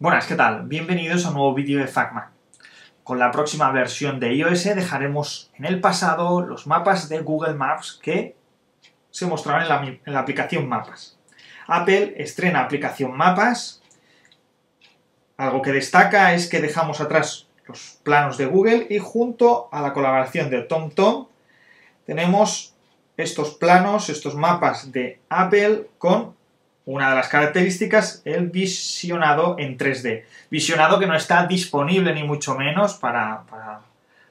Buenas, ¿qué tal? Bienvenidos a un nuevo vídeo de FacMan. Con la próxima versión de iOS dejaremos en el pasado los mapas de Google Maps que se mostraban en la, en la aplicación Mapas. Apple estrena aplicación Mapas. Algo que destaca es que dejamos atrás los planos de Google y junto a la colaboración de TomTom tenemos estos planos, estos mapas de Apple con una de las características, el visionado en 3D. Visionado que no está disponible ni mucho menos para,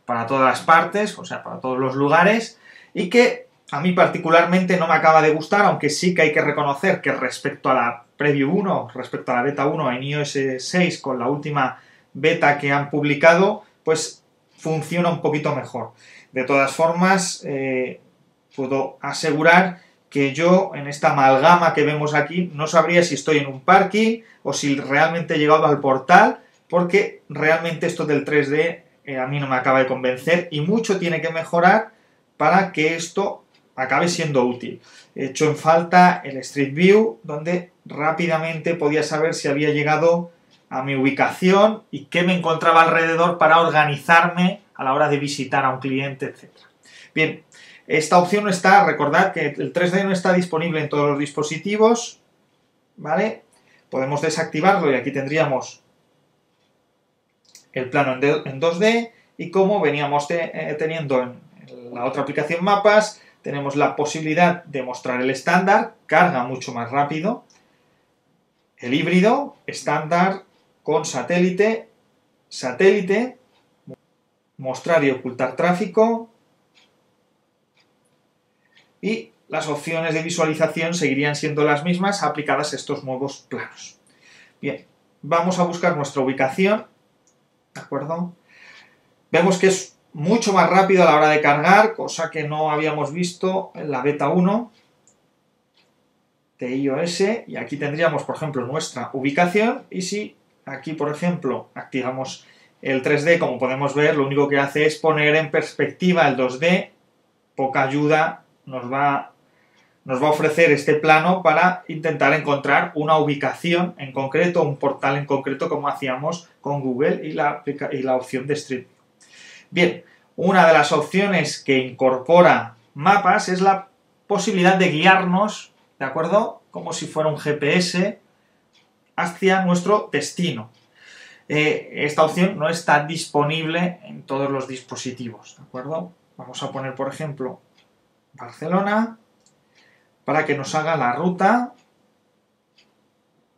para, todas las partes, o sea, para todos los lugares, y que a mí particularmente no me acaba de gustar, aunque sí que hay que reconocer que respecto a la Preview 1, respecto a la Beta 1 en iOS 6, con la última beta que han publicado, pues funciona un poquito mejor. De todas formas, eh, puedo asegurar que yo en esta amalgama que vemos aquí no sabría si estoy en un parking o si realmente he llegado al portal, porque realmente esto del 3D eh, a mí no me acaba de convencer y mucho tiene que mejorar para que esto acabe siendo útil. He hecho en falta el Street View, donde rápidamente podía saber si había llegado a mi ubicación y qué me encontraba alrededor para organizarme a la hora de visitar a un cliente, etc. Bien, esta opción no está, recordad que el 3D no está disponible en todos los dispositivos, ¿vale? Podemos desactivarlo y aquí tendríamos el plano en 2D y como veníamos eh, teniendo en la otra aplicación Mapas, tenemos la posibilidad de mostrar el estándar, carga mucho más rápido, el híbrido, estándar con satélite, satélite, mostrar y ocultar tráfico, y las opciones de visualización seguirían siendo las mismas aplicadas a estos nuevos planos. Bien, vamos a buscar nuestra ubicación, ¿de acuerdo? Vemos que es mucho más rápido a la hora de cargar, cosa que no habíamos visto en la beta 1 de iOS, y aquí tendríamos, por ejemplo, nuestra ubicación, y si aquí, por ejemplo, activamos el 3D, como podemos ver, lo único que hace es poner en perspectiva el 2D, poca ayuda nos va, nos va a ofrecer este plano para intentar encontrar una ubicación en concreto, un portal en concreto, como hacíamos con Google y la, y la opción de Street View. Bien, una de las opciones que incorpora mapas es la posibilidad de guiarnos, ¿de acuerdo? Como si fuera un GPS hacia nuestro destino. Eh, esta opción no está disponible en todos los dispositivos, ¿de acuerdo? Vamos a poner, por ejemplo, Barcelona para que nos haga la ruta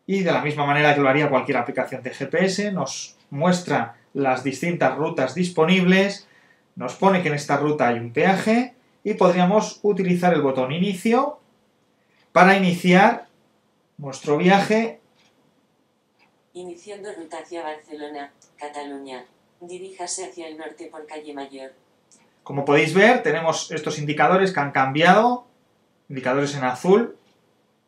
y de la misma manera que lo haría cualquier aplicación de GPS, nos muestra las distintas rutas disponibles, nos pone que en esta ruta hay un peaje y podríamos utilizar el botón inicio para iniciar nuestro viaje. Iniciando ruta hacia Barcelona, Cataluña. Diríjase hacia el norte por calle Mayor. Como podéis ver, tenemos estos indicadores que han cambiado, indicadores en azul.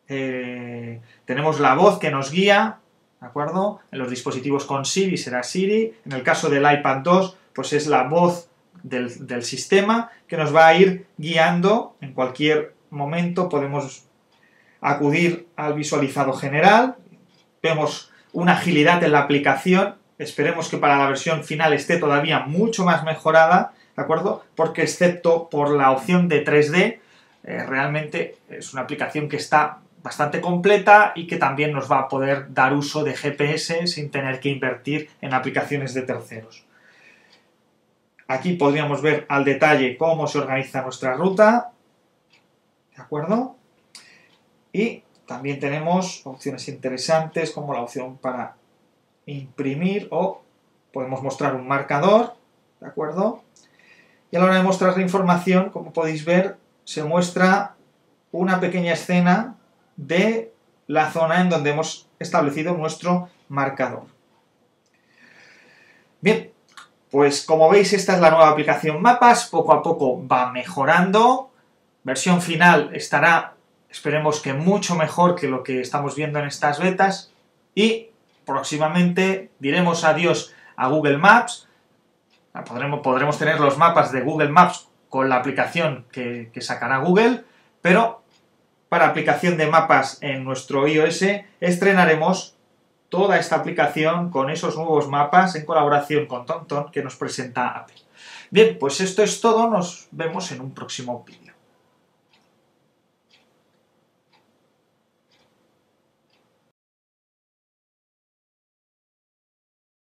Eh, tenemos la voz que nos guía, ¿de acuerdo? En los dispositivos con Siri será Siri. En el caso del iPad 2, pues es la voz del, del sistema que nos va a ir guiando en cualquier momento. Podemos acudir al visualizado general. Vemos una agilidad en la aplicación. Esperemos que para la versión final esté todavía mucho más mejorada ¿de acuerdo? Porque excepto por la opción de 3D, eh, realmente es una aplicación que está bastante completa y que también nos va a poder dar uso de GPS sin tener que invertir en aplicaciones de terceros. Aquí podríamos ver al detalle cómo se organiza nuestra ruta, ¿de acuerdo? Y también tenemos opciones interesantes como la opción para imprimir o podemos mostrar un marcador, ¿de acuerdo? Y a la hora de mostrar la información, como podéis ver, se muestra una pequeña escena de la zona en donde hemos establecido nuestro marcador. Bien, pues como veis esta es la nueva aplicación Mapas, poco a poco va mejorando, versión final estará, esperemos que mucho mejor que lo que estamos viendo en estas betas, y próximamente diremos adiós a Google Maps, Podremos, podremos tener los mapas de Google Maps con la aplicación que, sacará Google, pero para aplicación de mapas en nuestro iOS estrenaremos toda esta aplicación con esos nuevos mapas en colaboración con TomTom que nos presenta Apple. Bien, pues esto es todo, nos vemos en un próximo vídeo.